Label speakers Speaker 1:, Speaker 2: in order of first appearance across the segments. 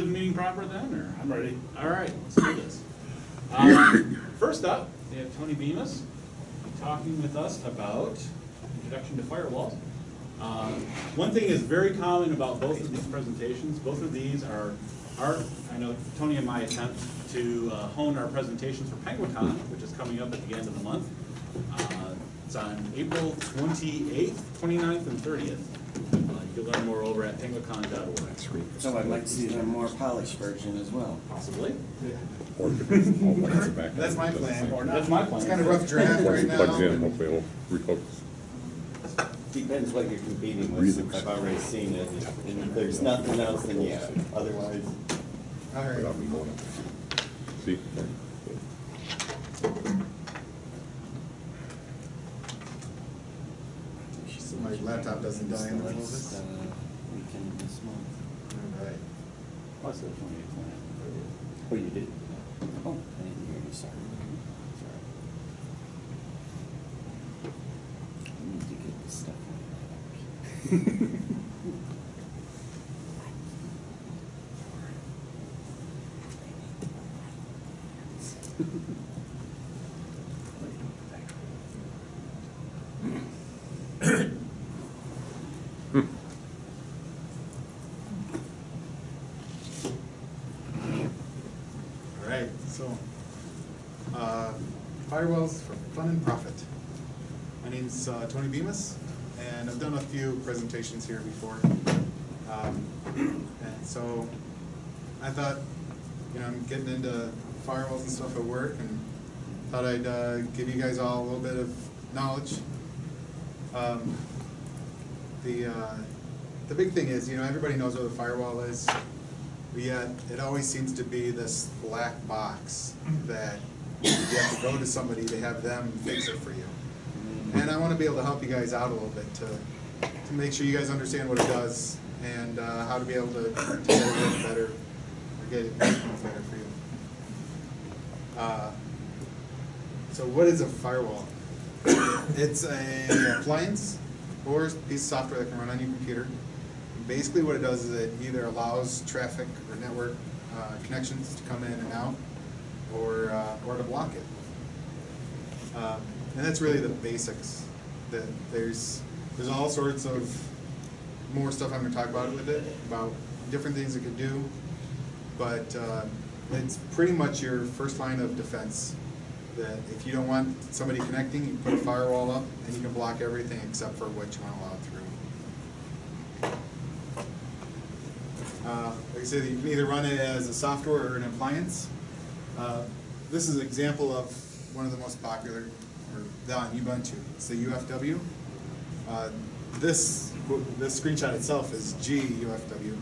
Speaker 1: the meeting proper then, or?
Speaker 2: I'm ready.
Speaker 1: All right, let's do this. Um, First up, we have Tony Bemus talking with us about introduction to firewalls. Um, One thing is very common about both of these presentations, both of these are, are, I know Tony and my attempt to uh, hone our presentations for Penguicon, which is coming up at the end of the month. Uh, It's on April 28th, 29th, and 30th can learn more over at penguicon.org.
Speaker 3: So I'd like to see the more polished version as well.
Speaker 1: Possibly.
Speaker 4: That's my plan.
Speaker 1: That's my plan.
Speaker 4: It's kind of rough draft
Speaker 5: Once
Speaker 4: right
Speaker 5: it plugs in, hopefully it'll refocus.
Speaker 3: Depends what you're competing with, since I've already seen it. And if there's nothing else, then yeah, otherwise.
Speaker 4: All right.
Speaker 5: without me going up. See?
Speaker 4: My laptop doesn't die in the middle of
Speaker 3: Next,
Speaker 4: this.
Speaker 3: uh, Weekend this month.
Speaker 4: All right.
Speaker 3: What's the twentieth one? Oh, you did? Oh, I didn't hear you, sorry. Sorry. I need to get this stuff on.
Speaker 4: All right, so, uh, firewalls for fun and profit. Uh, Tony Bemus, and I've done a few presentations here before. Um, And so, I thought, you know, I'm getting into firewalls and stuff at work, and thought I'd uh, give you guys all a little bit of knowledge. Um, The, uh, the big thing is, you know, everybody knows what a firewall is, but yet it always seems to be this black box that you have to go to somebody to have them fix it for you. And I want to be able to help you guys out a little bit to, to make sure you guys understand what it does and uh, how to be able to, to get it better, or get it better for you. Uh, So what is a firewall? It's a appliance or a piece of software that can run on your computer. Basically what it does is it either allows traffic or network uh, connections to come in and out, or, uh, or to block it. Um, And that's really the basics. That there's, there's all sorts of more stuff I'm gonna talk about with it, about different things it could do. But uh, it's pretty much your first line of defense. That if you don't want somebody connecting, you put a firewall up and you can block everything except for what you want allowed through. Uh, Like I said, you can either run it as a software or an appliance. Uh, This is an example of one of the most popular, or on Ubuntu. It's the UFW. Uh, This, this screenshot itself is GUFW,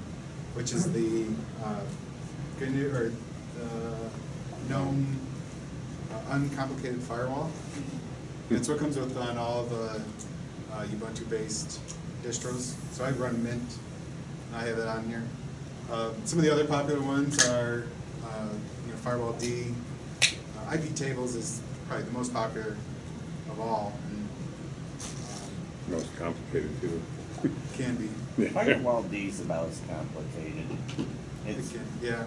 Speaker 4: which is the, uh, gnu- or, uh, known uh, uncomplicated firewall. It's what comes with on all the uh, Ubuntu-based distros. So I run Mint, and I have it on here. Uh, Some of the other popular ones are, uh, you know, Firewall D. Uh, IP tables is probably the most popular of all, and um,
Speaker 5: Most complicated too.
Speaker 4: can be.
Speaker 3: Firewall D is about as complicated.
Speaker 4: It
Speaker 3: It's,
Speaker 4: can, yeah.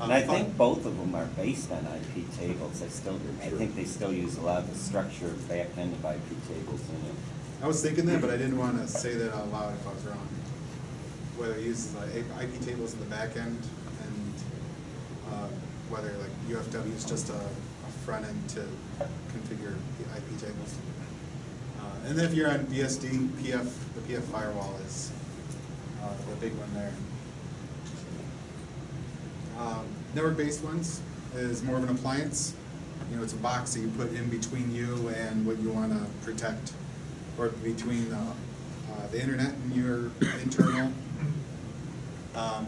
Speaker 3: and I think both of them are based on IP tables. I still, I think they still use a lot of the structure back end of IP tables in it.
Speaker 4: I was thinking that, but I didn't want to say that out loud if I was wrong. Whether it uses like IP tables in the back end and uh, whether like UFW is just a, a front end to configure the IP tables. Uh, and then if you're on BSD, PF, the PF firewall is uh, the big one there. Um, Network-based ones is more of an appliance. You know, it's a box that you put in between you and what you want to protect, or between uh, the internet and your internal. Um,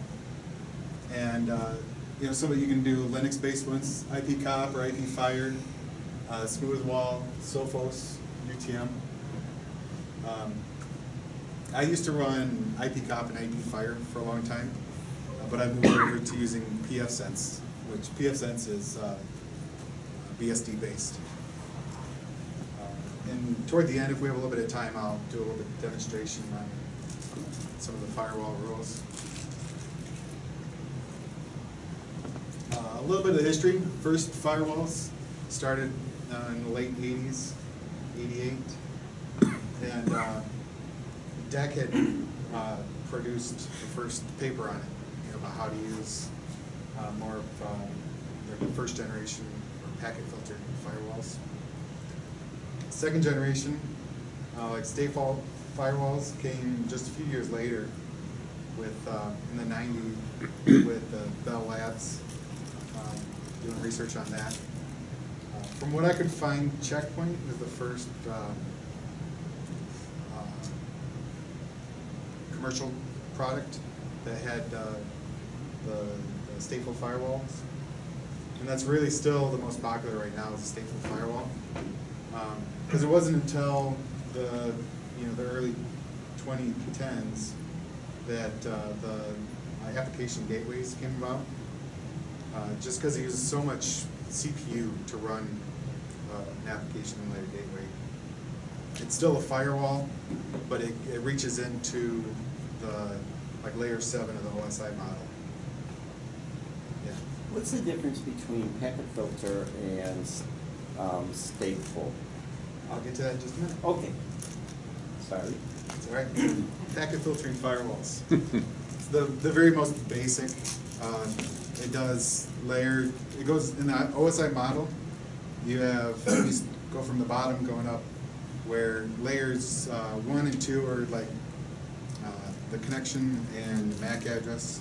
Speaker 4: And, uh, you know, of you can do Linux-based ones, IPCop or IPFire, uh, Smoothwall, Sophos, UTM. Um, I used to run IPCop and IP fire for a long time, uh, but I've moved over to using pfSense, which pfSense is uh, BSD based. Uh, And toward the end, if we have a little bit of time, I'll do a little bit of demonstration on some of the firewall rules. A little bit of history. First firewalls started uh, in the late eighties, eighty-eight. And uh, DEC had uh, produced the first paper on it, you know, about how to use uh, more of uh, the first generation or packet filter firewalls. Second generation, uh, like stateful firewalls came just a few years later with, uh, in the nineties, with uh, Bell Labs, um, doing research on that. Uh, From what I could find, Checkpoint was the first, um, uh, commercial product that had, uh, the, the stateful firewalls. And that's really still the most popular right now is the stateful firewall. Because it wasn't until the, you know, the early twenty tens that uh, the application gateways came about. Uh, Just because it uses so much CPU to run uh, an application layer gateway. It's still a firewall, but it, it reaches into the, like layer seven of the OSI model. Yeah.
Speaker 3: What's the difference between packet filter and um, stateful?
Speaker 4: I'll get to that in just a minute.
Speaker 3: Okay. Sorry.
Speaker 4: It's all right. Packet filtering firewalls. It's the, the very most basic. Uh, It does layer, it goes in the OSI model, you have, you go from the bottom going up, where layers uh, one and two are like uh, the connection and MAC address.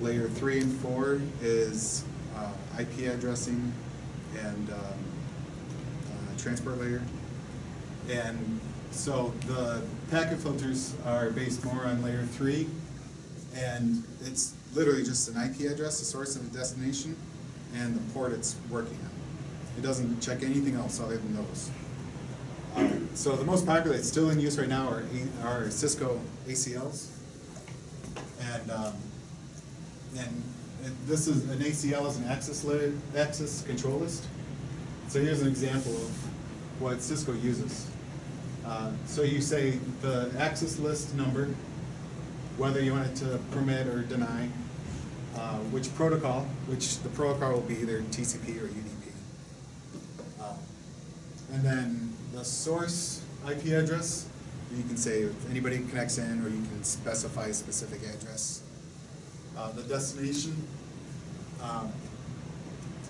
Speaker 4: Layer three and four is uh, IP addressing and um, uh, transport layer. And so the packet filters are based more on layer three, and it's literally just an IP address, the source and the destination, and the port it's working on. It doesn't check anything else other than those. Um, So the most popular, that's still in use right now, are, are Cisco ACLs. And, um, and this is, an ACL is an access li, access control list. So here's an example of what Cisco uses. Uh, So you say the access list number, whether you want it to permit or deny, uh, which protocol, which the protocol will be either TCP or UDP. Uh, And then the source IP address, you can say if anybody connects in, or you can specify a specific address. Uh, The destination, um,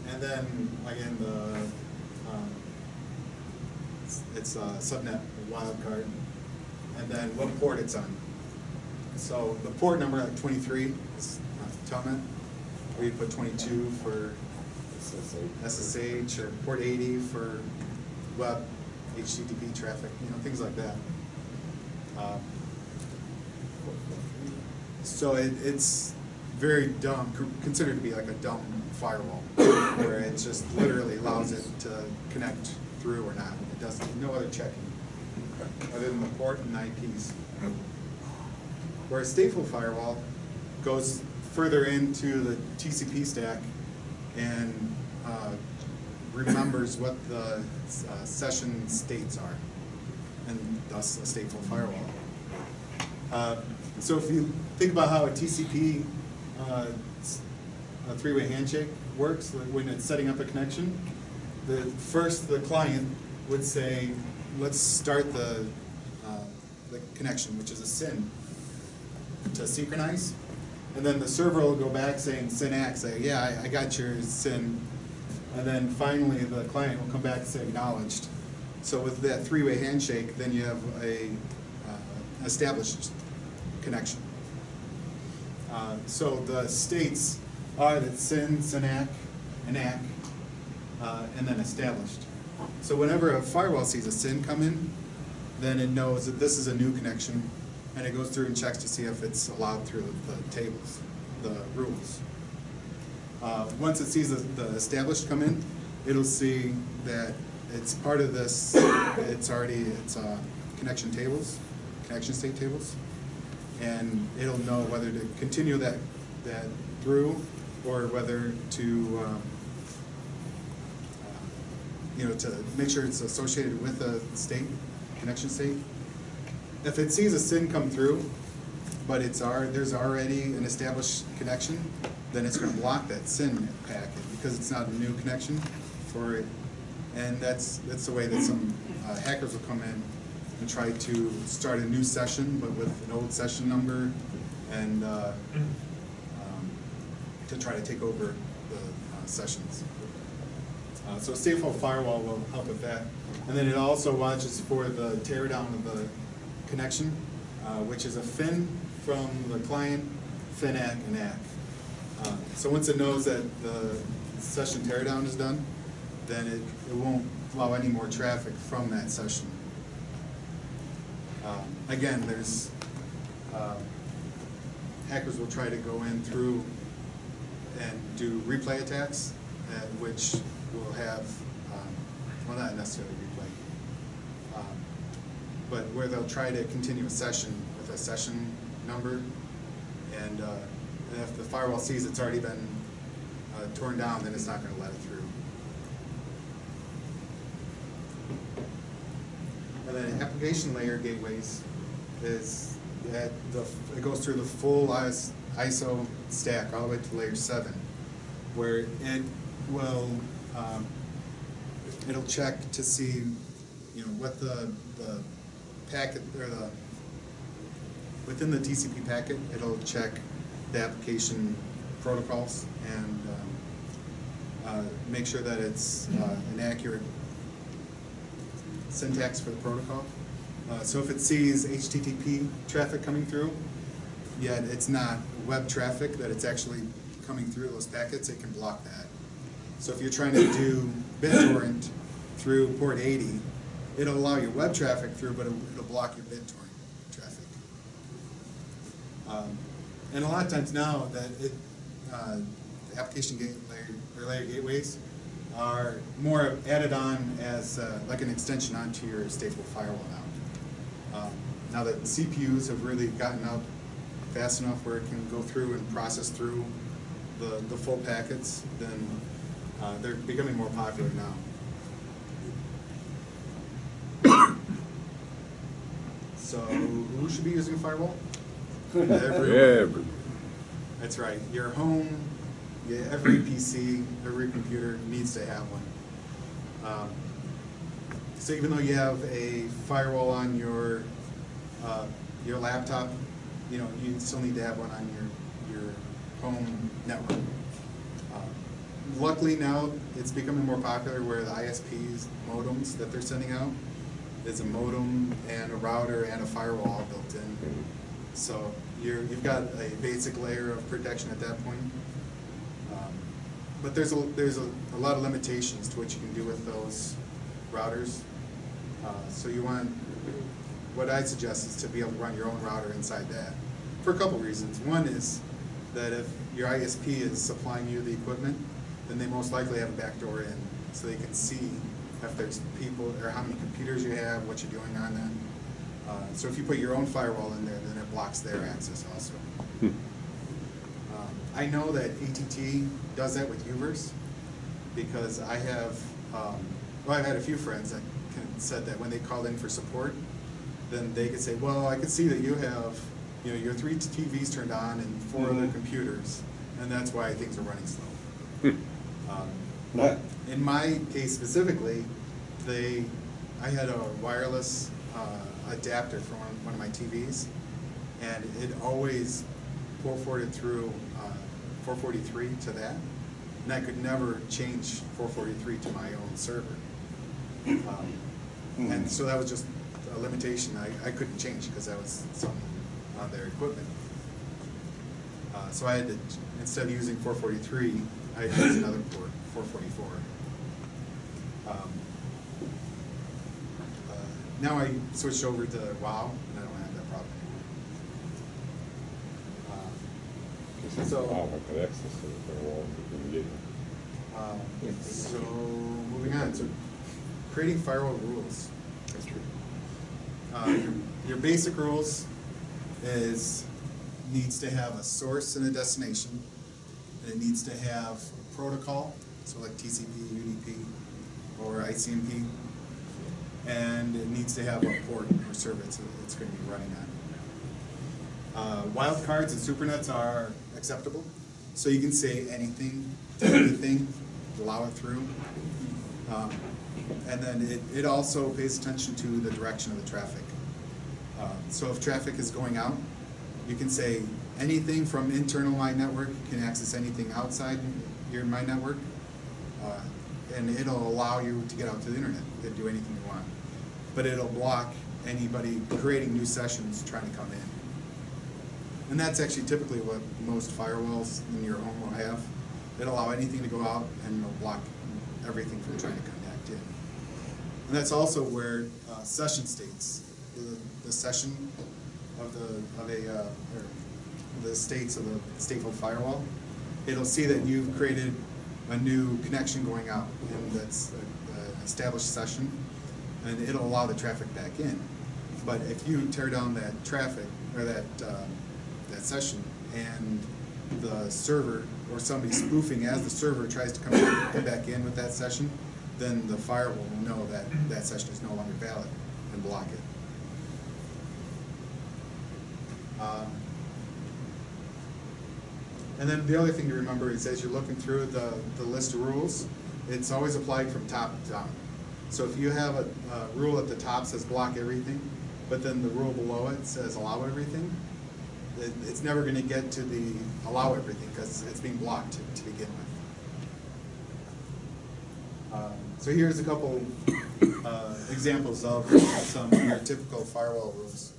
Speaker 4: and then again, the, um, it's- it's a subnet wildcard, and then what port it's on. So the port number, like twenty-three, is telnet, or you put twenty-two for SSH, or port eighty for web, HTTP traffic, you know, things like that. Um, So it, it's very dumb, considered to be like a dumb firewall, where it just literally allows it to connect through or not. It does no other checking, other than the port and IPs. Whereas stateful firewall goes further into the TCP stack and uh, remembers what the uh, session states are, and thus a stateful firewall. Uh, So if you think about how a TCP, uh, three-way handshake works, when it's setting up a connection, the, first, the client would say, let's start the, uh, the connection, which is a SYN, to synchronize. And then the server will go back saying SYN-ACK, say, yeah, I, I got your SYN. And then finally, the client will come back and say acknowledged. So with that three-way handshake, then you have a uh, established connection. Uh, So the states are that SYN, SYN-ACK, and ACK, uh, and then established. So whenever a firewall sees a SYN come in, then it knows that this is a new connection, and it goes through and checks to see if it's allowed through the tables, the rules. Uh, Once it sees the, the established come in, it'll see that it's part of this, it's already, it's, uh, connection tables, connection state tables. And it'll know whether to continue that, that through, or whether to, um, uh, you know, to make sure it's associated with the state, connection state. If it sees a SYN come through, but it's our, there's already an established connection, then it's gonna block that SYN packet because it's not a new connection for it. And that's, that's the way that some uh, hackers will come in and try to start a new session, but with an old session number and, uh, um, to try to take over the uh, sessions. Uh, So Stateful Firewall will help with that. And then it also watches for the teardown of the connection, uh, which is a fin from the client, fin FIN-ACK and ACK. Uh, So once it knows that the session teardown is done, then it, it won't allow any more traffic from that session. Um, Again, there's, uh, hackers will try to go in through and do replay attacks, uh, which will have, um, well, not necessarily um, but where they'll try to continue a session with a session number, and, uh, and if the firewall sees it's already been uh, torn down, then it's not gonna let it through. And then application layer gateways is, that the, it goes through the full ISO stack all the way to layer seven, where it will, um, it'll check to see, you know, what the, the packet, or the, within the TCP packet, it'll check the application protocols and, um, uh, make sure that it's, uh, an accurate syntax for the protocol. Uh, so if it sees HTTP traffic coming through, yet it's not web traffic, that it's actually coming through those packets, it can block that. So if you're trying to do BitTorrent through port eighty, it'll allow your web traffic through, but it'll, it'll block your BitTorrent traffic. Um, And a lot of times now that it, uh, the application layer, or layer gateways are more added on as, uh, like an extension onto your stateful firewall now. Um, Now that CPUs have really gotten up fast enough where it can go through and process through the, the full packets, then, uh, they're becoming more popular now. So, who should be using a firewall? Everyone.
Speaker 5: Yeah,
Speaker 4: That's right. Your home, yeah, every PC, every computer needs to have one. Um, So even though you have a firewall on your, uh, your laptop, you know, you still need to have one on your, your home network. Um, Luckily now, it's becoming more popular where the ISPs modems that they're sending out, is a modem and a router and a firewall built in. So you're, you've got a basic layer of protection at that point. Um, But there's a, there's a, a lot of limitations to what you can do with those routers. Uh, So you want, what I suggest is to be able to run your own router inside that, for a couple reasons. One is that if your ISP is supplying you the equipment, then they most likely have a backdoor in, so they can see if there's people, or how many computers you have, what you're doing on them. Uh, So if you put your own firewall in there, then it blocks their access also.
Speaker 5: Hmm.
Speaker 4: Um, I know that ATT does that with Uverse, because I have, um, well, I've had a few friends that can- said that when they called in for support, then they could say, well, I could see that you have, you know, your three TVs turned on and four other
Speaker 3: Mhm.
Speaker 4: computers, and that's why things are running slow.
Speaker 5: Hmm.
Speaker 4: Um,
Speaker 3: What?
Speaker 4: In my case specifically, they, I had a wireless uh, adapter for one one of my TVs, and it always four forwarded through uh, 443 to that, and I could never change 443 to my own server. Um, And so that was just a limitation I, I couldn't change because that was something on their equipment. Uh, so I had to, instead of using four forty-three, I had another port, four forty-four. Um, uh, Now I switched over to WoW, and I don't have that problem anymore. Uh, So,
Speaker 5: Wow, I got access to the firewall in the gate.
Speaker 4: uh, so, moving on, so creating firewall rules.
Speaker 5: That's true.
Speaker 4: Uh, your, your basic rules is, needs to have a source and a destination, and it needs to have a protocol, so like TCP, UDP, or ICMP, and it needs to have a port or service that it's gonna be running on. Uh, wildcards and supernets are acceptable, so you can say anything, to anything, allow it through. Um, And then it, it also pays attention to the direction of the traffic. Uh, So if traffic is going out, you can say anything from internal my network can access anything outside your my network. Uh, And it'll allow you to get out to the internet and do anything you want. But it'll block anybody creating new sessions trying to come in. And that's actually typically what most firewalls in your home will have. It'll allow anything to go out and it'll block everything from trying to connect in. And that's also where uh, session states, the, the session of the, of a, uh, the states of the stateful firewall, it'll see that you've created a new connection going out, and that's an established session, and it'll allow the traffic back in. But if you tear down that traffic, or that, um, that session, and the server, or somebody spoofing as the server tries to come back in with that session, then the firewall will know that that session is no longer valid and block it. Um, And then the other thing to remember is as you're looking through the, the list of rules, it's always applied from top to down. So if you have a, a rule at the top says block everything, but then the rule below it says allow everything, it, it's never gonna get to the allow everything, because it's being blocked to, to begin with. Um, So here's a couple, uh, examples of some typical firewall rules.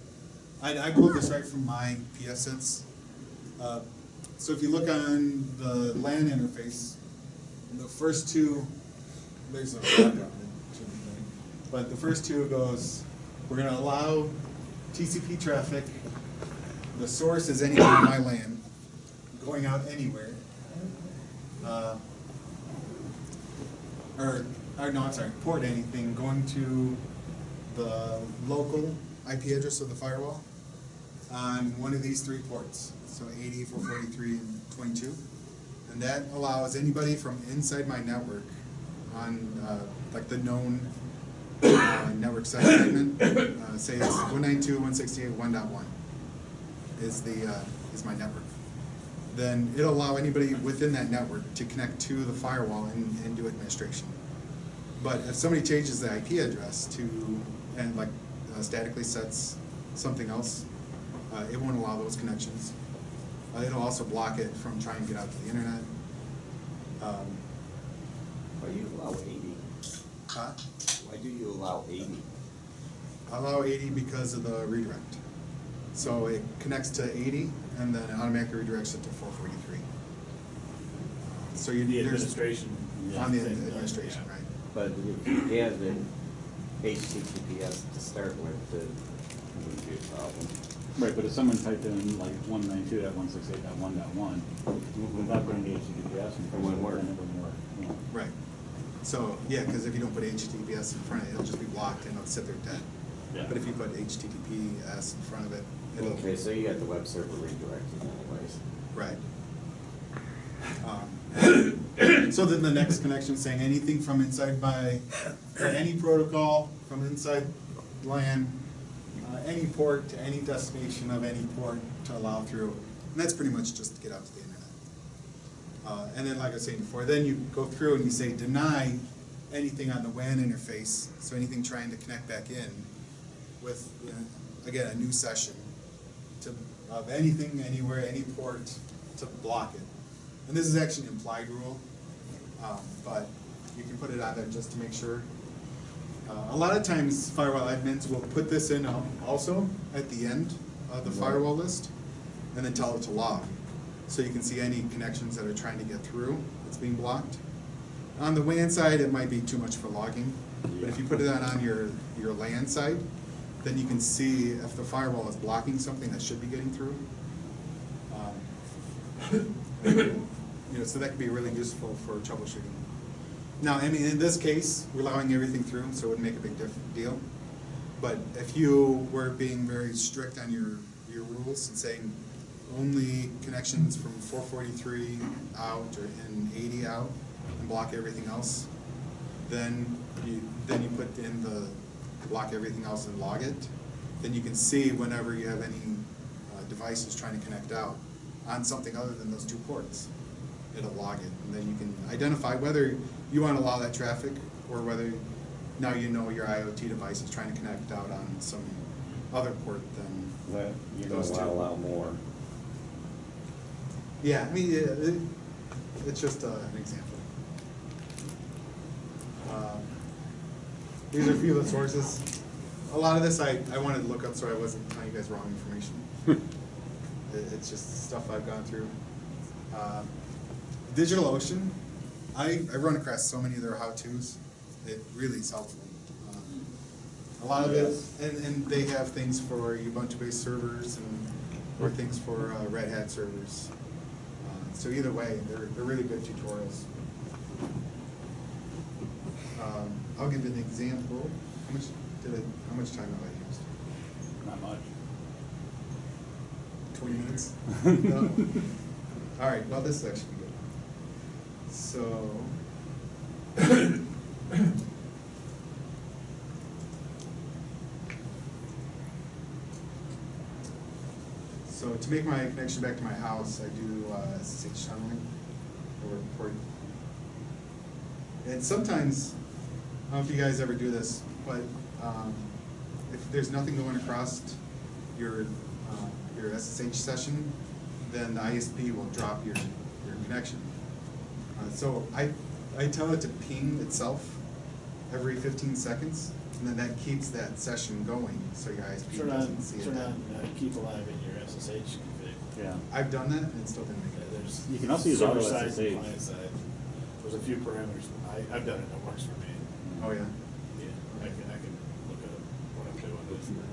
Speaker 4: I, I pulled this right from my pfSense. Uh, So if you look on the LAN interface, the first two, there's a but the first two goes, we're gonna allow TCP traffic, the source is anywhere in my LAN, going out anywhere. Uh, Or, or no, I'm sorry, port anything, going to the local IP address of the firewall on one of these three ports, so 80, 443, and 22. And that allows anybody from inside my network on, uh, like the known uh, network site segment, uh, say it's 192.168.1.1 is the, uh, is my network. Then it'll allow anybody within that network to connect to the firewall and, and do administration. But if somebody changes the IP address to, and like uh, statically sets something else, uh, it won't allow those connections. Uh, it'll also block it from trying to get out to the internet. Um,
Speaker 3: Why do you allow eighty?
Speaker 4: huh?
Speaker 3: Why do you allow eighty?
Speaker 4: Allow eighty because of the redirect. So it connects to eighty and then automatically redirects it to four forty-three. So you.
Speaker 1: The
Speaker 4: there's-
Speaker 1: administration.
Speaker 4: On the
Speaker 1: thing does,
Speaker 4: administration,
Speaker 1: yeah.
Speaker 4: right.
Speaker 3: But if you have the HTTPS to start with, it wouldn't be a problem.
Speaker 2: Right, but if someone typed in like one ninety-two dot one six eight dot one dot one, without putting the HTTPS in front of
Speaker 3: wouldn't
Speaker 2: it,
Speaker 3: work.
Speaker 2: then it wouldn't work. no.
Speaker 4: Right. So, yeah, because if you don't put HTTPS in front of it, it'll just be blocked and it'll sit there dead.
Speaker 2: Yeah.
Speaker 4: But if you put HTTPS in front of it, it'll.
Speaker 3: Okay, so you got the web server redirected anyways.
Speaker 4: Right. Um, So then the next connection saying anything from inside my, or any protocol from inside LAN, uh, any port to any destination of any port to allow through. And that's pretty much just to get out to the internet. Uh, and then like I was saying before, then you go through and you say deny anything on the WAN interface, so anything trying to connect back in with, uh, again, a new session to, of anything, anywhere, any port, to block it. And this is actually an implied rule, um, but you can put it on there just to make sure. Uh, a lot of times firewall admins will put this in um, also at the end of the firewall list, and then tell it to log. So you can see any connections that are trying to get through, that's being blocked. On the WAN side, it might be too much for logging, but if you put that on your, your LAN side, then you can see if the firewall is blocking something that should be getting through. Um, You know, so that could be really useful for troubleshooting. Now, I mean, in this case, we're allowing everything through, so it wouldn't make a big deal. But if you were being very strict on your, your rules and saying only connections from four forty-three out or in eighty out and block everything else, then you, then you put in the block everything else and log it, then you can see whenever you have any uh, device is trying to connect out on something other than those two ports, it'll log it. And then you can identify whether you want to allow that traffic or whether now you know your IoT device is trying to connect out on some other port than
Speaker 3: That, you're
Speaker 4: those two.
Speaker 3: wanna allow more.
Speaker 4: Yeah, I mean, yeah, it, it's just uh, an example. Um, These are a few of the sources. A lot of this I, I wanted to look up so I wasn't telling you guys wrong information. It, it's just stuff I've gone through. Uh, DigitalOcean, I, I run across so many of their how-tos. It really is helpful. Um, A lot of it, and, and they have things for Ubuntu-based servers and, or things for uh, Red Hat servers. Uh, So either way, they're, they're really good tutorials. Um, I'll give an example. How much did how much time have I used?
Speaker 2: Not much.
Speaker 4: Twenty minutes? No? All right, well, this good. So. So to make my connection back to my house, I do uh, SSH tunneling over port. And sometimes, I don't know if you guys ever do this, but um, if there's nothing going across your, uh, your SSH session, then the ISP will drop your, your connection. Uh, So I, I tell it to ping itself every fifteen seconds, and then that keeps that session going, so your ISP
Speaker 6: Turn on,
Speaker 4: doesn't see it.
Speaker 6: turn on, uh, keep alive in your SSH config.
Speaker 2: Yeah.
Speaker 4: I've done that, and it still didn't make it.
Speaker 6: There's.
Speaker 2: You can also use auto
Speaker 6: server side and
Speaker 2: SSH.
Speaker 6: Client side. There's a few parameters. I, I've done it, it works for me.
Speaker 4: Oh, yeah.
Speaker 6: Yeah, I can, I can look at what I'm doing.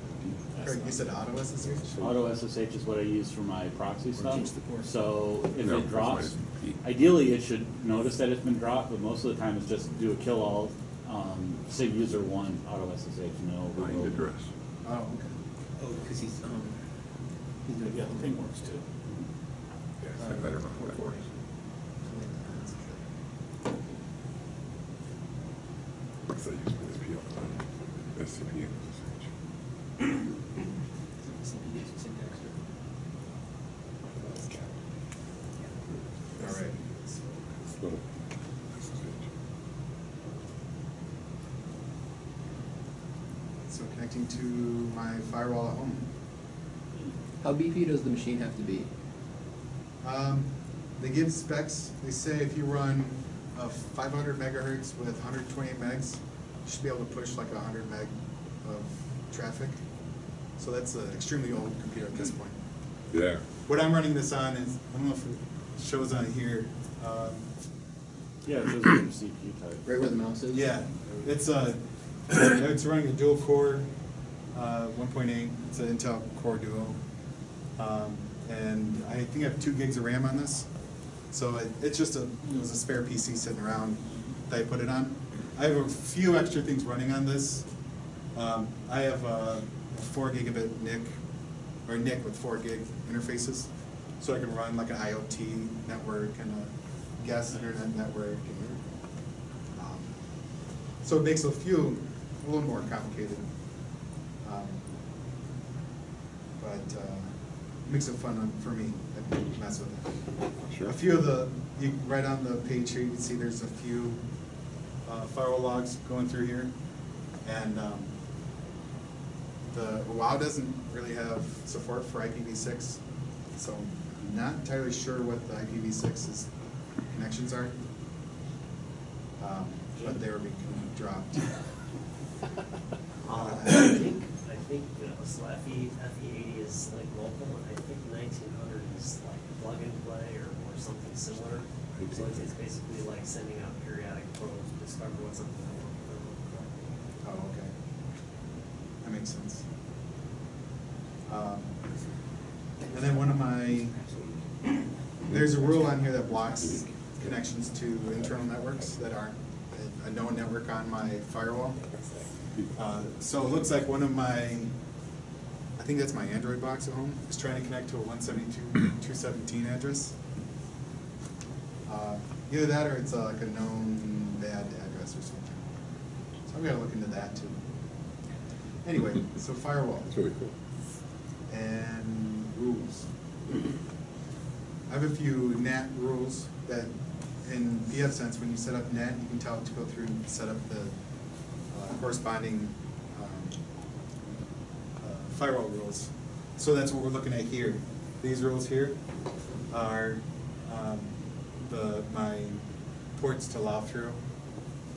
Speaker 6: That's
Speaker 4: Craig, you
Speaker 6: not-
Speaker 4: said auto SSH?
Speaker 2: Auto SSH is what I use for my proxy stuff.
Speaker 6: keeps the port.
Speaker 2: So if
Speaker 5: No,
Speaker 2: it drops,
Speaker 5: my IP.
Speaker 2: Ideally it should notice that it's been dropped, but most of the time it's just do a kill all, um, say user one auto SSH and it'll.
Speaker 5: Find
Speaker 2: reload.
Speaker 5: address.
Speaker 4: Oh, okay.
Speaker 7: Oh, because he's, um, he's doing.
Speaker 6: Yeah, the ping works too.
Speaker 5: Yes, I don't know how that works. Because I use my SPL, SCP and SSH.
Speaker 4: All right.
Speaker 5: Little SSH.
Speaker 4: So connecting to my firewall at home.
Speaker 7: How beefy does the machine have to be?
Speaker 4: Um, they give specs, they say if you run a five hundred megahertz with hundred twenty megs, you should be able to push like hundred meg of traffic. So that's an extremely old computer at this point.
Speaker 5: Yeah.
Speaker 4: What I'm running this on is, I don't know if it shows on here, um,
Speaker 2: Yeah, it says your CPU type.
Speaker 7: Right where the mouse is?
Speaker 4: yeah, it's a, it's running a dual core, uh, one point eight, it's an Intel Core Duo. Um, and I think I have two gigs of RAM on this, so it, it's just a, it was a spare PC sitting around that I put it on. I have a few extra things running on this. Um, I have a a four gigabit NIC, or NIC with four gig interfaces, so I can run like an IoT network and a gas internet network and, um, so it makes a few a little more complicated. Um, But, uh, makes it fun for me, I mess with it.
Speaker 5: Sure.
Speaker 4: A few of the, you, right on the page here, you can see there's a few, uh, firewall logs going through here. And, um, the WoW doesn't really have support for IPv6, so I'm not entirely sure what the IPv6's connections are. Um, but they were being dropped.
Speaker 8: Uh, I think, I so FE, FE eighty is like local, and I think nineteen hundred is like plug and play or, or something similar. So it's, it's basically like sending out periodic probes to discover what something will work.
Speaker 4: Oh, okay. That makes sense. Um, And then one of my, there's a rule on here that blocks connections to internal networks that aren't a- a known network on my firewall. Uh, So it looks like one of my, I think that's my Android box at home, is trying to connect to a one seventy-two, two seventeen address. Uh, Either that or it's uh, like a known bad address or something. So I've gotta look into that too. Anyway, so firewall.
Speaker 5: That's really cool.
Speaker 4: And rules. I have a few NAT rules that, in pfSense, when you set up NAT, you can tell it to go through and set up the uh, corresponding firewall rules. So that's what we're looking at here. These rules here are um, the, my ports to allow through.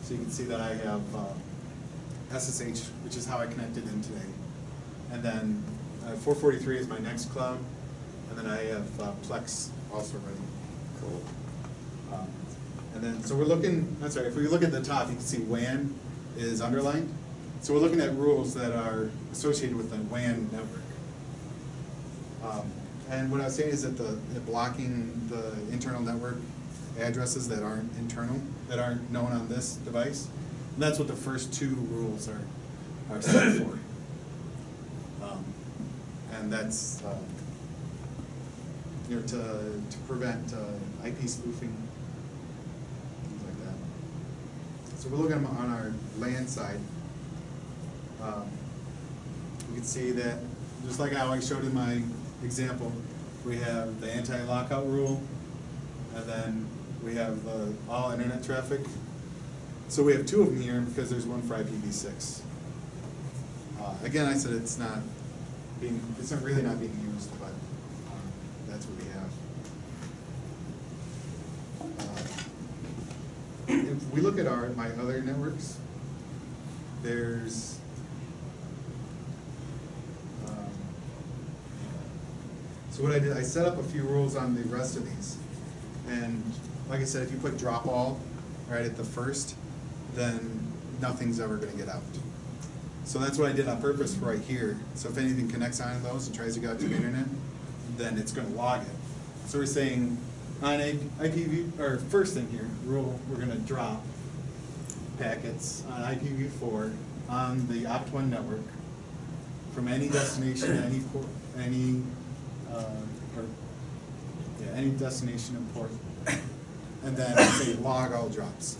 Speaker 4: So you can see that I have uh, SSH, which is how I connected in today. And then uh, 443 is my Nextcloud, and then I have uh, Plex also running. Cool. Um, And then, so we're looking, I'm sorry, if we look at the top, you can see WAN is underlined. So we're looking at rules that are associated with the WAN network. Um, And what I was saying is that the, the blocking the internal network addresses that aren't internal, that aren't known on this device. And that's what the first two rules are, are set for. Um, And that's, um, you know, to, to prevent uh, IP spoofing, things like that. So we're looking on our LAN side. Um, You can see that, just like how I showed in my example, we have the anti-lockout rule, and then we have uh, all internet traffic. So we have two of them here because there's one for IPv6. Uh, Again, I said it's not being, it's not really not being used, but um, that's what we have. Uh, If we look at our, my other networks, there's um, so what I did, I set up a few rules on the rest of these. And like I said, if you put drop all right at the first, then nothing's ever gonna get out. So that's what I did on purpose for right here. So if anything connects on those and tries to go out to the internet, then it's gonna log it. So we're saying on IPv, or first thing here, rule, we're gonna drop packets on IPv4 on the Opt1 network from any destination, any port, any, or, yeah, any destination port. And then say log all drops.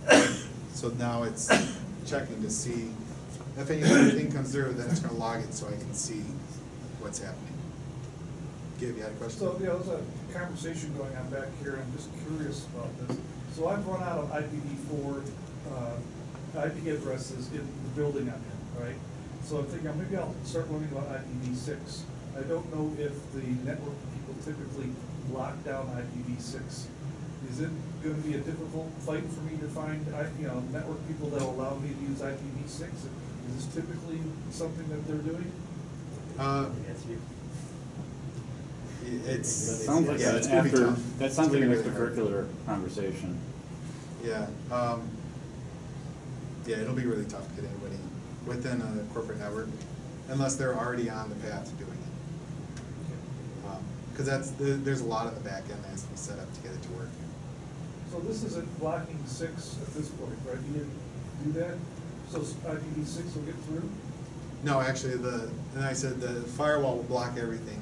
Speaker 4: So now it's checking to see, if anything comes through, then it's gonna log it so I can see what's happening. Gabe, you had a question?
Speaker 9: So, yeah, there's a conversation going on back here, I'm just curious about this. So I've run out of IPv four, uh, IP addresses in the building I'm in, right? So I'm thinking, maybe I'll start learning about IPv six. I don't know if the network people typically lock down IPv six. Is it gonna be a difficult fight for me to find, I, you know, network people that will allow me to use IPv six? Is this typically something that they're doing?
Speaker 4: Uh,
Speaker 8: Yes,
Speaker 2: That sounds like
Speaker 4: yeah,
Speaker 2: an
Speaker 4: it's
Speaker 2: after, that sounds like an
Speaker 4: gonna be really hard.
Speaker 2: extracurricular conversation.
Speaker 4: Yeah, um, yeah, it'll be really tough to get anybody within a corporate network unless they're already on the path to doing it. Um, Cause that's, there- there's a lot of the back end that has to be set up to get it to work.
Speaker 9: So this isn't blocking six at this point, right? You didn't do that? So IPv six will get through?
Speaker 4: No, actually, the, and I said the firewall will block everything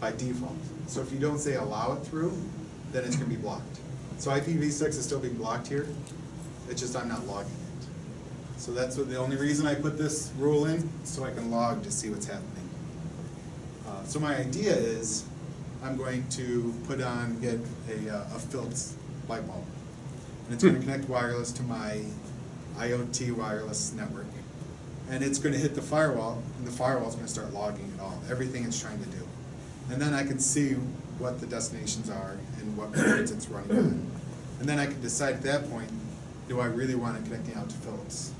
Speaker 4: by default. So if you don't say allow it through, then it's gonna be blocked. So IPv6 is still being blocked here, it's just I'm not logging it. So that's what, the only reason I put this rule in, so I can log to see what's happening. Uh, So my idea is, I'm going to put on, get a, uh, a Philips light bulb. And it's gonna connect wireless to my IoT wireless network. And it's gonna hit the firewall, and the firewall is gonna start logging it all, everything it's trying to do. And then I can see what the destinations are and what ports it's running on. And then I can decide at that point, do I really want it connecting out to Philips?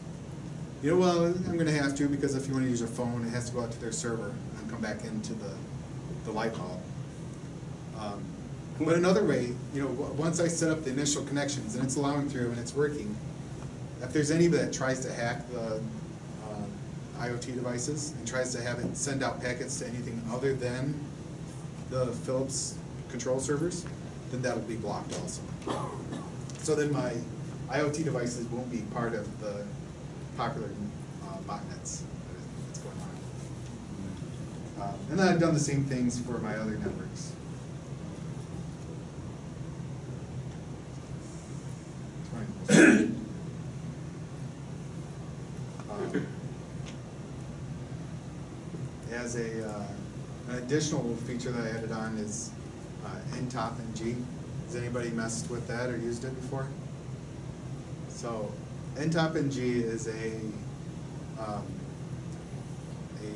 Speaker 4: You know, well, I'm gonna have to, because if you wanna use your phone, it has to go out to their server and come back into the, the light bulb. Um, But another way, you know, once I set up the initial connections and it's allowing through and it's working, if there's anybody that tries to hack the uh, IoT devices and tries to have it send out packets to anything other than the Philips control servers, then that'll be blocked also. So then my IoT devices won't be part of the popular uh, botnets that's going on. Uh, And then I've done the same things for my other networks. Um, As a, uh, an additional feature that I added on is uh, ntopng. Has anybody messed with that or used it before? So ntopng is a, um, a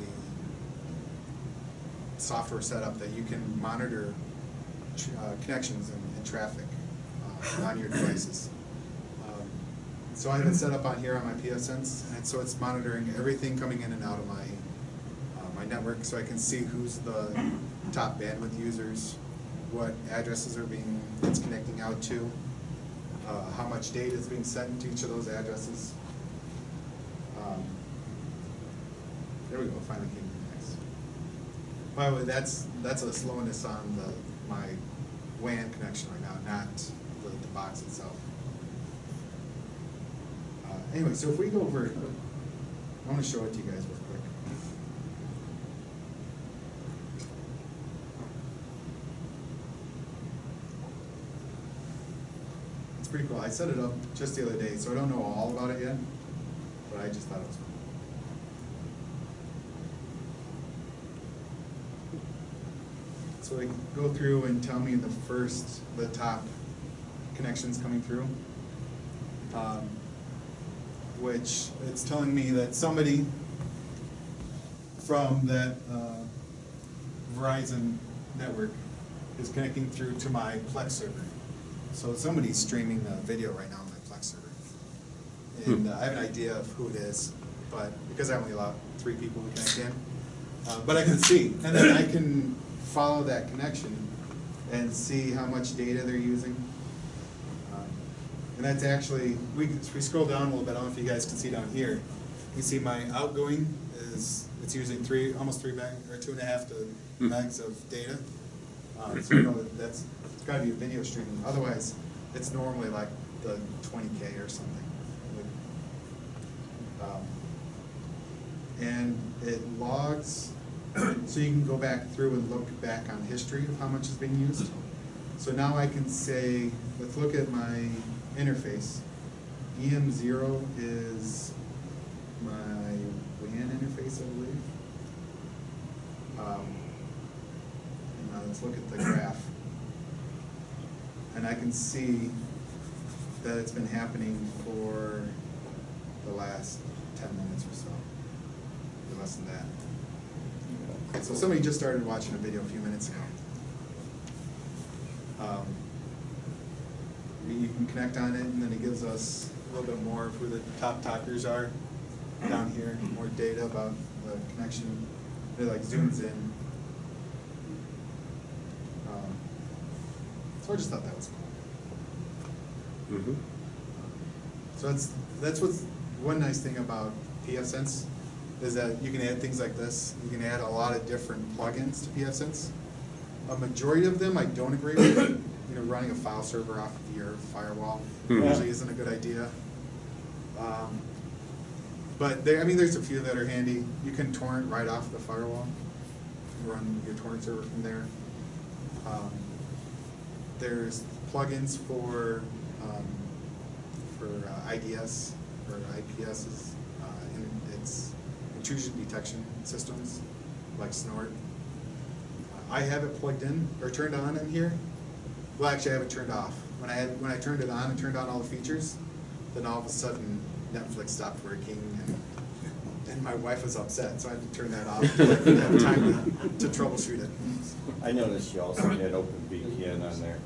Speaker 4: software setup that you can monitor uh, connections and, and traffic uh, on your devices. Um, So I have it set up on here on my pfSense, and so it's monitoring everything coming in and out of my network, so I can see who's the top bandwidth users, what addresses are being, it's connecting out to, uh, how much data is being sent to each of those addresses. Um, There we go, finally came to next. By the way, that's, that's a slowness on the, my WAN connection right now, not the, the box itself. Uh, Anyway, so if we go over, I wanna show it to you guys real quick. It's pretty cool. I set it up just the other day, so I don't know all about it yet, but I just thought it was cool. So I go through and tell me the first, the top connections coming through. Um, Which, it's telling me that somebody from that uh, Verizon network is connecting through to my Plex server. So somebody's streaming the video right now on my Plex server. And uh, I have an idea of who it is, but because I only allow three people to connect in, uh, but I can see, and then I can follow that connection and see how much data they're using. Um, And that's actually, we, we scroll down a little bit, I don't know if you guys can see down here. You see my outgoing is, it's using three, almost three meg, or two and a half to megs of data. Um, so you know that's, it's gotta be a video streaming, otherwise, it's normally like the twenty K or something. Um, And it logs, so you can go back through and look back on history of how much is being used. So now I can say, let's look at my interface. EM zero is my WAN interface, I believe. Um, Now let's look at the graph. And I can see that it's been happening for the last ten minutes or so, less than that. So somebody just started watching a video a few minutes ago. Um, You can connect on it, and then it gives us a little bit more of who the top talkers are down here, more data about the connection. It like zooms in. Um, So I just thought that was cool.
Speaker 5: Mm-hmm.
Speaker 4: So that's, that's what's, one nice thing about pfSense, is that you can add things like this, you can add a lot of different plugins to pfSense. A majority of them I don't agree with, you know, running a file server off of your firewall
Speaker 5: Hmm.
Speaker 4: usually isn't a good idea. Um, But there, I mean, there's a few that are handy, you can torrent right off the firewall, run your torrent server from there. Um, There's plugins for, um, for uh, IDS, or IPSs, uh, and it's intrusion detection systems, like Snort. I have it plugged in, or turned on in here, well, actually, I have it turned off. When I had, when I turned it on and turned on all the features, then all of a sudden, Netflix stopped working, and, and my wife was upset, so I had to turn that off. I didn't have time to to troubleshoot it.
Speaker 3: I noticed you also had OpenVPN on there,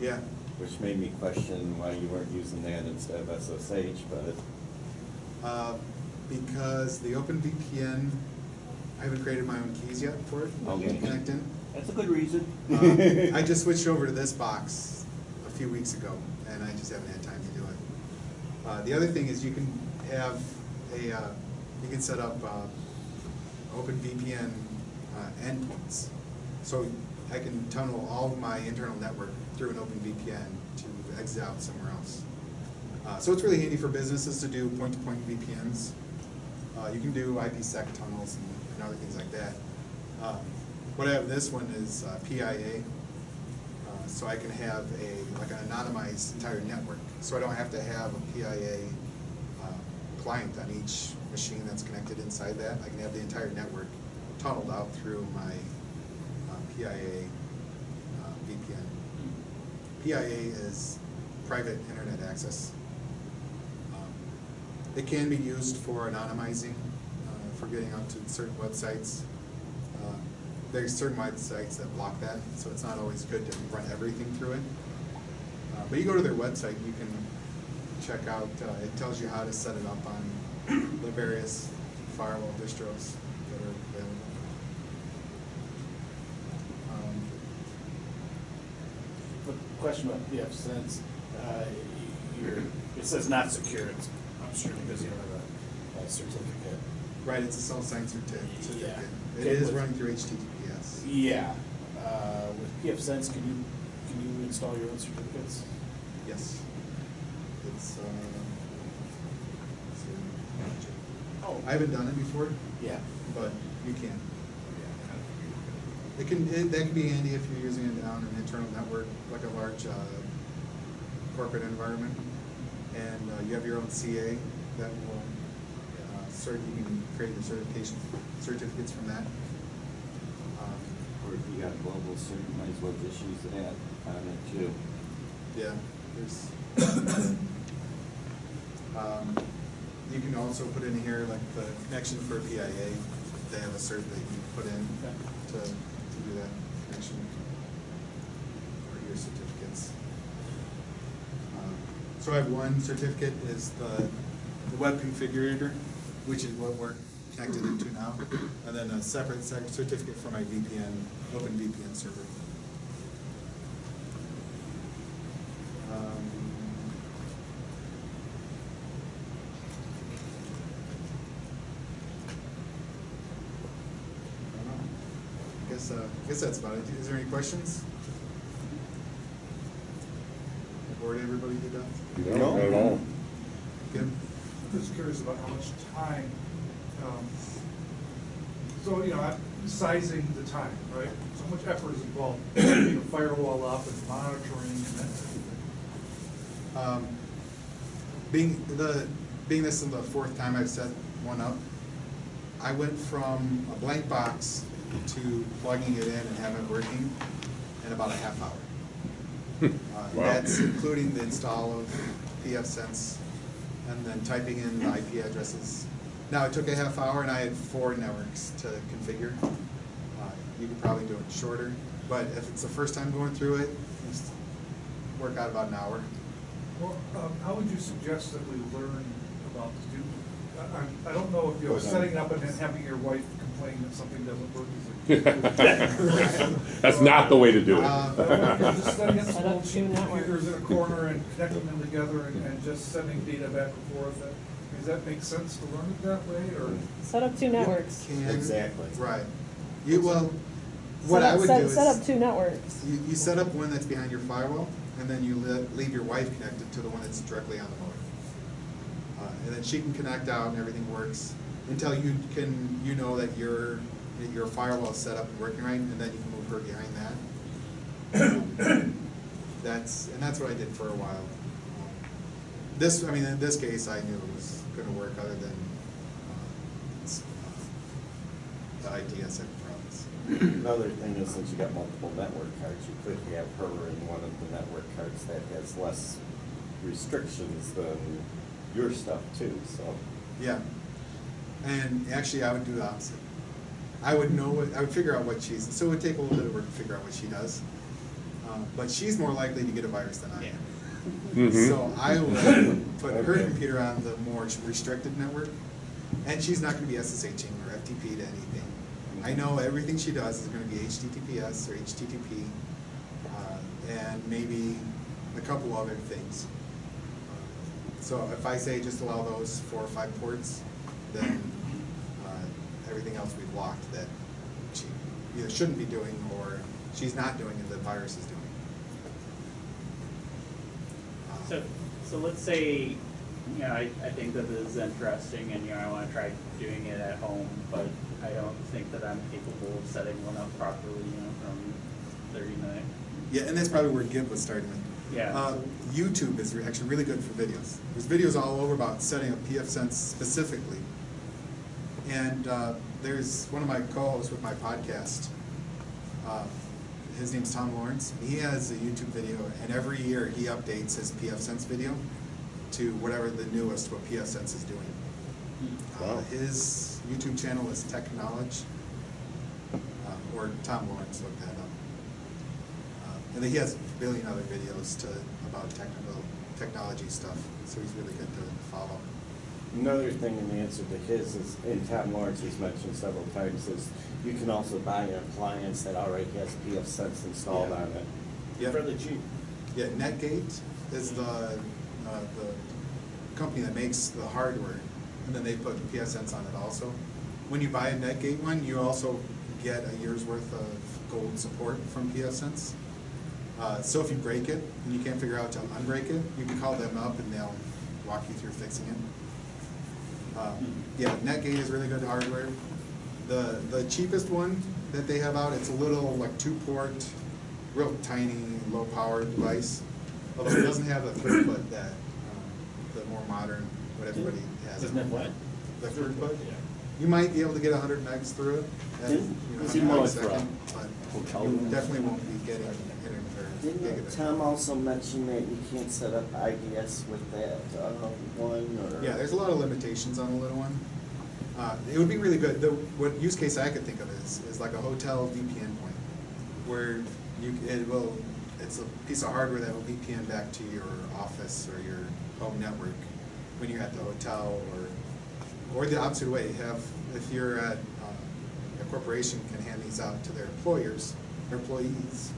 Speaker 4: Yeah.
Speaker 3: which made me question why you weren't using that instead of SSH, but
Speaker 4: Uh, Because the OpenVPN, I haven't created my own keys yet for it,
Speaker 3: Okay.
Speaker 4: to connect in.
Speaker 3: that's a good reason.
Speaker 4: Um, I just switched over to this box a few weeks ago, and I just haven't had time to do it. Uh, The other thing is you can have a, uh, you can set up uh, OpenVPN uh, endpoints. So I can tunnel all of my internal network through an OpenVPN to exit out somewhere else. Uh, So it's really handy for businesses to do point-to-point VPNs. Uh, You can do IPsec tunnels and and other things like that. Um, What I have this one is uh, PIA, uh, so I can have a, like an anonymized entire network. So I don't have to have a PIA uh, client on each machine that's connected inside that. I can have the entire network tunneled out through my PIA uh, VPN. PIA is private internet access. Um, It can be used for anonymizing, uh, for getting onto certain websites. Uh, There's certain websites that block that, so it's not always good to run everything through it. Uh, But you go to their website, you can check out, uh, it tells you how to set it up on the various firewall distros that are available. Um,
Speaker 6: But question about pfSense, uh, you're, it says not secure, it's, I'm sure because you don't have a, a certificate.
Speaker 4: Right, it's a self-signed certi-
Speaker 6: Yeah.
Speaker 4: certificate. It is
Speaker 6: with-
Speaker 4: running through HTTPS.
Speaker 6: Yeah, uh, with pfSense, can you, can you install your own certificates?
Speaker 4: Yes. It's, uh, see.
Speaker 6: Oh.
Speaker 4: I haven't done it before,
Speaker 6: Yeah.
Speaker 4: but you can. It can, it, that can be handy if you're using it on an internal network, like a large, uh, corporate environment. And, uh, you have your own CA that will, uh, cert, you can create the certification, certificates from that. Um,
Speaker 3: Or if you got global cert, you might as well just use that on it too.
Speaker 4: Yeah, there's. Um, You can also put in here like the connection for PIA, they have a cert that you can put in to, to do that connection. Or your certificates. Um, So I have one certificate is the, the web configurator, which is what we're connected into now. And then a separate certificate for my VPN, OpenVPN server. Um, I don't know. I guess, uh, I guess that's about it. Is there any questions? Bored everybody to death?
Speaker 5: No, not at all.
Speaker 4: Good?
Speaker 9: I'm just curious about how much time, um, so, you know, I'm sizing the time, right? So much effort is involved, putting a firewall up and monitoring and that type of thing.
Speaker 4: Um, Being, the, being this is the fourth time I've set one up, I went from a blank box to plugging it in and having it working in about a half hour. Uh,
Speaker 5: Wow.
Speaker 4: That's including the install of pfSense and then typing in the IP addresses. Now, it took a half hour and I had four networks to configure. Uh, You could probably do it shorter, but if it's the first time going through it, just work out about an hour.
Speaker 9: Well, um, how would you suggest that we learn about the Do, I, I- I don't know if,
Speaker 5: you're
Speaker 9: setting up and then having your wife complain that something doesn't work.
Speaker 5: That's not the way to do it.
Speaker 4: Uh,
Speaker 9: I don't know if you're Just setting up
Speaker 10: Set
Speaker 9: some
Speaker 10: up
Speaker 9: little
Speaker 10: two
Speaker 9: cheap
Speaker 10: networks.
Speaker 9: computers in a corner and connecting them together and, and just sending data back and forth. That- Does that make sense to learn it that way, or?
Speaker 10: Set up two networks.
Speaker 4: Can-
Speaker 3: Exactly.
Speaker 4: Right. You, well, what
Speaker 10: Set
Speaker 4: I
Speaker 10: up-
Speaker 4: would
Speaker 10: set-
Speaker 4: do is.
Speaker 10: Set up two networks.
Speaker 4: You, you set up one that's behind your firewall, and then you le- leave your wife connected to the one that's directly on the modem. Uh, and then she can connect out and everything works, until you can, you know that your, that your is set up and working right, and then you can move her behind that. That's, and that's what I did for a while. This, I mean, in this case, I knew it was gonna work other than, uh, uh, the ITSM problems.
Speaker 3: Another thing is since you got multiple network cards, you could have her in one of the network cards that has less restrictions than your stuff too, so.
Speaker 4: Yeah. And actually, I would do the opposite. I would know what, I would figure out what she's, so it would take a little bit of work to figure out what she does. Uh, But she's more likely to get a virus than I am.
Speaker 5: Mhm.
Speaker 4: So I would put her computer on the more restricted network, and she's not gonna be SSHing or FTP to anything. I know everything she does is gonna be HTTPS or HTTP, uh, and maybe a couple other things. So if I say just allow those four or five ports, then uh, everything else we've locked that she either shouldn't be doing or she's not doing and the virus is doing. Uh,
Speaker 11: So, so let's say, you know, I, I think that this is interesting and, you know, I wanna try doing it at home, but I don't think that I'm capable of setting one up properly, you know, from thirty minute.
Speaker 4: Yeah, and that's probably where Gib was starting with.
Speaker 11: Yeah.
Speaker 4: Uh, YouTube is actually really good for videos. There's videos all over about setting up pfSense specifically. And uh, there's one of my co-hosts with my podcast. uh, his name's Tom Lawrence. He has a YouTube video, and every year he updates his pfSense video to whatever the newest what pfSense is doing. Uh, his YouTube channel is Tech Knowledge, uh, or Tom Lawrence, look that up. Uh, and then he has a billion other videos to about technical technology stuff, so he's really good to follow.
Speaker 3: Another thing in the answer to his is, and Tom Lawrence has mentioned several times, is you can also buy an appliance that already has pfSense installed
Speaker 4: Yeah.
Speaker 3: on it.
Speaker 4: Yep.
Speaker 3: Fairly cheap.
Speaker 4: Yeah, Netgate is the, uh, the company that makes the hardware, and then they put pfSense on it also. When you buy a Netgate one, you also get a year's worth of gold support from pfSense. Uh, so if you break it and you can't figure out how to unbreak it, you can call them up and they'll walk you through fixing it. Uh, Yeah, Netgate is really good hardware. The, the cheapest one that they have out, it's a little like two port, real tiny, low power device. Although it doesn't have the throughput that, um, the more modern, what everybody has.
Speaker 6: Doesn't have what?
Speaker 4: The throughput?
Speaker 6: Yeah.
Speaker 4: You might be able to get hundred megs through it. at, you know,
Speaker 2: Is it more like a
Speaker 4: second, but
Speaker 2: hotel
Speaker 4: You definitely won't be getting internet or
Speaker 3: Didn't. Tom also mention that you can't set up IDS with that, uh, one, or?
Speaker 4: Yeah, there's a lot of limitations on the little one. Uh, it would be really good, the, what use case I could think of is, is like a hotel VPN point, where you, it will, it's a piece of hardware that will VPN back to your office or your home network when you're at the hotel, or, or the opposite way, have, if you're at, um, a corporation can hand these out to their employers, their employees.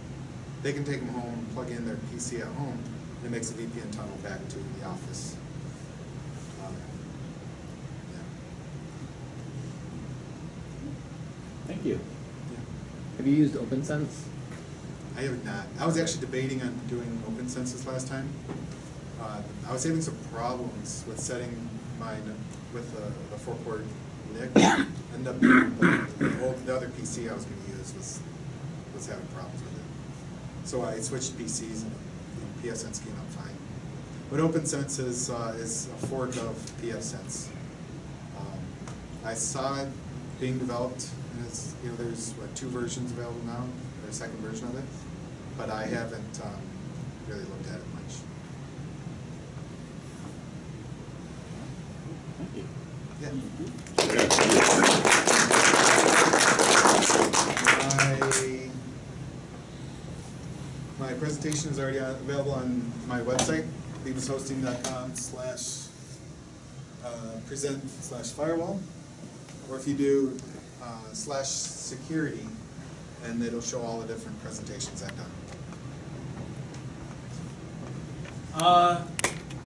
Speaker 4: They can take them home, plug in their PC at home, and it makes a VPN tunnel back to the office. Um, yeah.
Speaker 2: Thank you.
Speaker 4: Yeah.
Speaker 7: Have you used OPNsense?
Speaker 4: I have not. I was actually debating on doing OPNsense last time. Uh, I was having some problems with setting mine with the, the four port NIC. Ended up, the, the old, the other PC I was gonna use was, was having problems with it. So I switched PCs and the pfSense came out fine. But OPNsense is, uh, is a fork of pfSense. Um, I saw it being developed, and it's, you know, there's, what, two versions available now, or a second version of it, but I haven't, um, really looked at it much.
Speaker 2: Thank you.
Speaker 4: Yeah. My, my presentation is already available on my website, bemushosting.com slash, uh, present slash firewall. Or if you do, uh, slash security, and it'll show all the different presentations I've done.
Speaker 1: Uh,